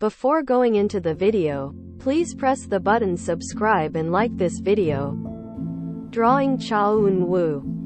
Before going into the video, please press the button subscribe and like this video. Drawing Cha Eun Woo